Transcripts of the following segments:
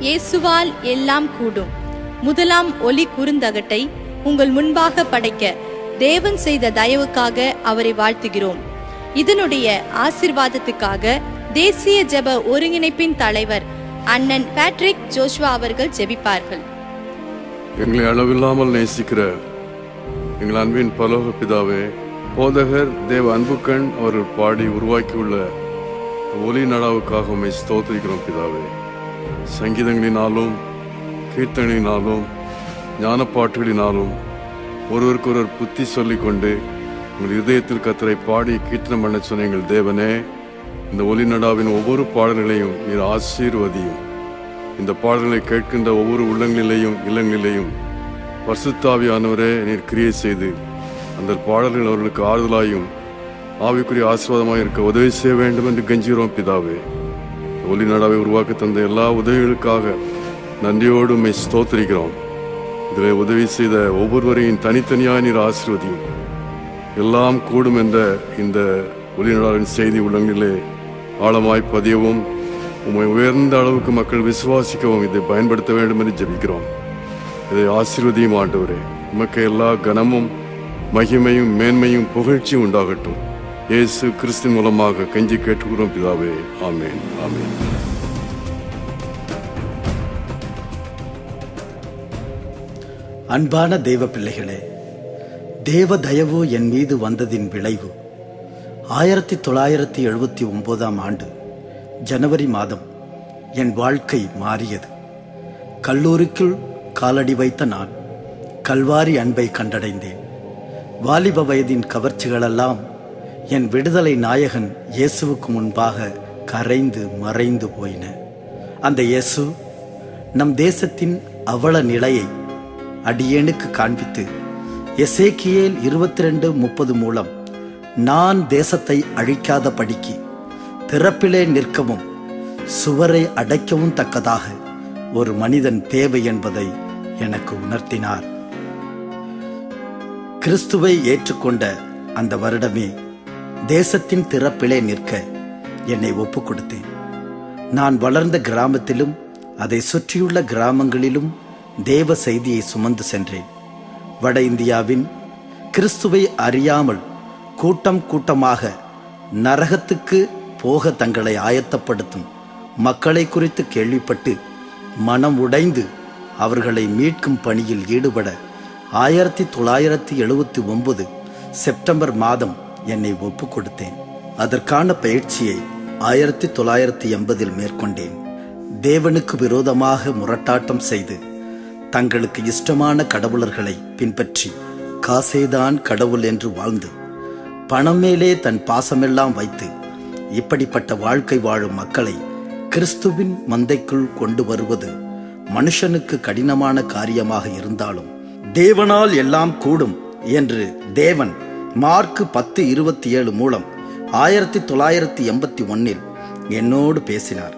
இயேசுவால் எல்லாம் கூடும். முதலாம் ஒலி குறுந்தகட்டை உங்கள் முன்பாக படைக்க தேவன் செய்த தயவுக்காக அவரை வாழ்த்துகிறோம். இதனுடைய ஆசிர்வாதத்துக்காக தேசிய ஜெப ஒருங்கிணைப்பின் தலைவர் அண்ணன் பேட்ரிக் ஜோஷ்வா அவர்கள் ஜெபிப்பார்கள். எங்களை அளவில்லாமல் நேசிக்கிற எங்கள் அன்பின் பலோக பிதாவே போதகர் தேவ அன்புக்கண் அவர்கள் பாடி உருவாக்கியுள்ள ஒலி நடாவுக்காக உண்மை ஸ்தோத்திரிக்கிறோம் பிதாவே. சங்கீதங்களினாலும் கீர்த்தனையினாலும் ஞானப்பாட்டுகளினாலும் ஒருவருக்கொருவர் புத்தி சொல்லிக்கொண்டு உங்கள் இதயத்தில் கத்தரை பாடி கீர்த்தனம் பண்ண சொன்ன எங்கள் தேவனே இந்த ஒலிநடாவின் ஒவ்வொரு பாடல்களையும் நீர் ஆசீர்வதியும். இந்த பாடல்களை கேட்கின்ற ஒவ்வொரு உள்ளங்களிலேயும் இல்லங்களிலேயும் பரிசுத்தாவியானவரே நீர் கிரியை செய்து அந்த பாடல்கள் அவர்களுக்கு ஆறுதலாயும் ஆவிக்குரிய ஆசீர்வாதமாக இருக்க உதவி செய்ய வேண்டும் என்று கெஞ்சுகிறோம் பிதாவே. ஒலி நடாவை உருவாக்க தந்த எல்லா உதவிகளுக்காக நன்றியோடு உம்மை ஸ்தோத்திரிக்கிறோம். இதில் உதவி செய்த ஒவ்வொருவரையும் தனித்தனியாக நீர் ஆசீர்வதியும். எல்லாம் கூடும் என்ற இந்த ஒளிநாடாவின் செய்தி உள்ளங்களிலே ஆழமாய் பதியவும் உம்மை உயர்ந்த அளவுக்கு மக்கள் விசுவாசிக்கவும் இதை பயன்படுத்த வேண்டும் என்று ஜெபிக்கிறோம். இதை ஆசீர்வதியும் ஆண்டவரே. உமக்கு எல்லா கனமும் மகிமையும் மேன்மையும் புகழ்ச்சியும் உண்டாகட்டும். இயேசு கிறிஸ்தின் மூலமாக கெஞ்சி கேட்டுக்கிறோம் பிதாவே. ஆமேன் ஆமேன். அன்பான தெய்வ பிள்ளைகளே தேவ தயவு என் மீது வந்ததின் விளைவு. ஆயிரத்தி தொள்ளாயிரத்தி எழுபத்தி ஒன்பதாம் ஆண்டு ஜனவரி மாதம் என் வாழ்க்கை மாறியது. கல்லூரிக்குள் காலடி வைத்த நான் கல்வாரி அன்பை கண்டடைந்தேன். வாலிப வயதின் கவர்ச்சிகளெல்லாம் என் விடுதலை நாயகன் இயேசுவுக்கு முன்பாக கரைந்து மறைந்து போயின. அந்த இயேசு நம் தேசத்தின் அவல நிலையை அடியேனுக்கு காண்பித்து எசேக்கியேல் இருபத்தி ரெண்டு முப்பது மூலம் நான் தேசத்தை அழிக்காத படிக்கு திறப்பிலே நிற்கவும் சுவரை அடைக்கவும் தக்கதாக ஒரு மனிதன் தேவை என்பதை எனக்கு உணர்த்தினார். கிறிஸ்துவை ஏற்றுக்கொண்ட அந்த வருடமே தேசத்தின் திறப்பிலே நிற்க என்னை ஒப்பு கொடுத்தேன் நான் வளர்ந்த கிராமத்திலும் அதை சுற்றியுள்ள கிராமங்களிலும் தேவ செய்தியை சுமந்து சென்றேன். வட இந்தியாவின் கிறிஸ்துவை அறியாமல் கூட்டம் கூட்டமாக நரகத்துக்கு போக தங்களை ஆயத்தப்படுத்தும் மக்களை குறித்து கேள்விப்பட்டு மனம் உடைந்து அவர்களை மீட்கும் பணியில் ஈடுபட ஆயிரத்தி தொள்ளாயிரத்தி எழுபத்தி ஒன்பது செப்டம்பர் மாதம் என்னை ஒப்புக் கொடுத்தேன் அதற்கான பயிற்சியை ஆயிரத்தி தொள்ளாயிரத்தி எண்பதில் மேற்கொண்டேன். தேவனுக்கு விரோதமாக முரட்டாட்டம் செய்து தங்களுக்கு இஷ்டமான கடவுளர்களை பின்பற்றி காசேதான் கடவுள் என்று வாழ்ந்து பணம் மேலே தன் பாசமெல்லாம் வைத்து இப்படிப்பட்ட வாழ்க்கை வாழும் மக்களை கிறிஸ்துவின் மந்தைக்குள் கொண்டு வருவது மனுஷனுக்கு கடினமான காரியமாக இருந்தாலும் தேவனால் எல்லாம் கூடும் என்று தேவன் மார்க்கு பத்து இருபத்தி ஏழு மூலம் ஆயிரத்தி தொள்ளாயிரத்தி எண்பத்தி ஒன்னில் என்னோடு பேசினார்.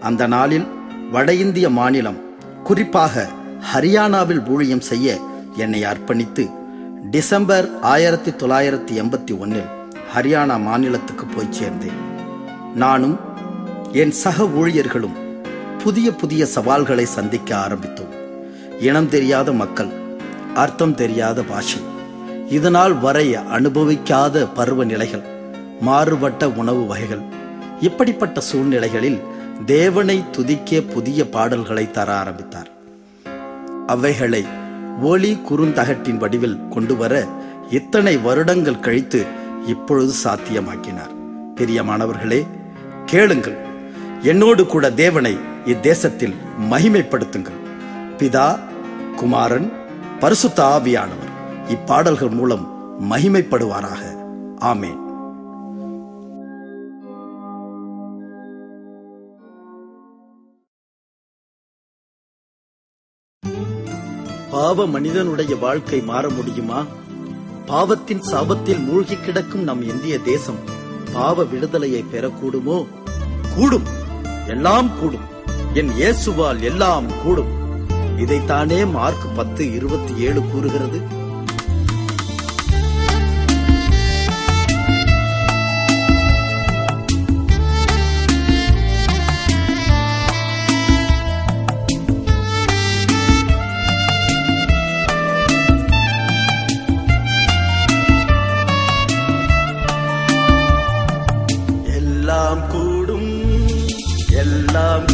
அந்த நாளில் வட இந்திய மாநிலம் குறிப்பாக ஹரியானாவில் ஊழியம் செய்ய என்னை அர்ப்பணித்து டிசம்பர் ஆயிரத்தி தொள்ளாயிரத்தி எண்பத்தி ஒன்னில் ஹரியானா மாநிலத்துக்கு போய் சேர்ந்தேன். நானும் என் சக ஊழியர்களும் புதிய புதிய சவால்களை சந்திக்க ஆரம்பித்தோம். இனம் தெரியாத மக்கள் அர்த்தம் தெரியாத பாஷை. இதனால் வரை அனுபவிக்காத பருவநிலைகள் மாறுபட்ட உணவு வகைகள் இப்படிப்பட்ட சூழ்நிலைகளில் தேவனை துதிக்க புதிய பாடல்களை தர ஆரம்பித்தார். அவைகளை ஒளி குறுந்தகட்டின் வடிவில் கொண்டு வர இத்தனை வருடங்கள் கழித்து இப்பொழுது சாத்தியமாக்கினார். பிரியமானவர்களே கேளுங்கள். என்னோடு கூட தேவனை இத்தேசத்தில் மகிமைப்படுத்துங்கள். பிதா குமாரன் பரிசுத்த ஆவியானவர். இப்பாடல்கள் மூலம் மகிமைப்படுவாராக. ஆமேன். பாவ மனிதனுடைய வாழ்க்கை மாற முடியுமா? பாவத்தின் சாபத்தில் மூழ்கி கிடக்கும் நம் இந்திய தேசம் பாவ விடுதலையை பெறக்கூடுமோ? கூடும். எல்லாம் கூடும். என் இயேசுவால் எல்லாம் கூடும். இதைத்தானே மார்க் பத்து இருபத்தி ஏழு கூறுகிறது. love.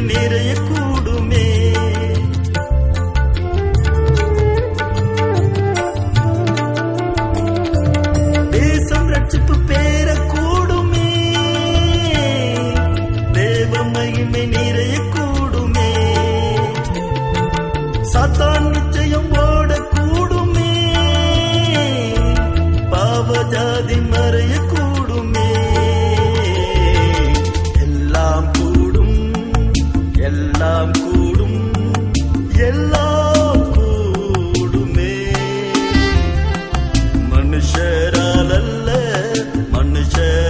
maneira மனுஷராலல்ல மனுஷர்